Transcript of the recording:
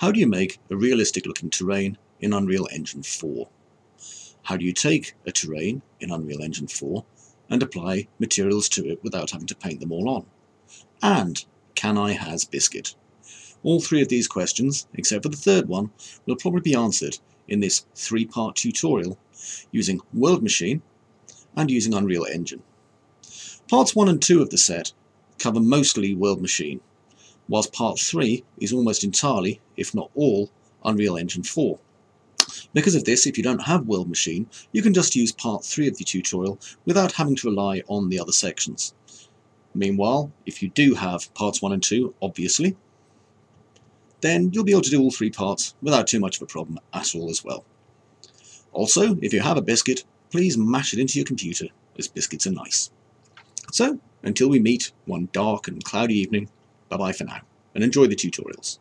How do you make a realistic looking terrain in Unreal Engine 4? How do you take a terrain in Unreal Engine 4 and apply materials to it without having to paint them all on? And can I has Biscuit? All three of these questions, except for the third one, will probably be answered in this three-part tutorial using World Machine and using Unreal Engine. Parts 1 and 2 of the set cover mostly World Machine, whilst Part 3 is almost entirely, if not all, Unreal Engine 4. Because of this, if you don't have World Machine, you can just use Part 3 of the tutorial without having to rely on the other sections. Meanwhile, if you do have Parts 1 and 2, obviously, then you'll be able to do all three parts without too much of a problem at all as well. Also, if you have a biscuit, please mash it into your computer, as biscuits are nice. So, until we meet one dark and cloudy evening, bye bye for now, and enjoy the tutorials.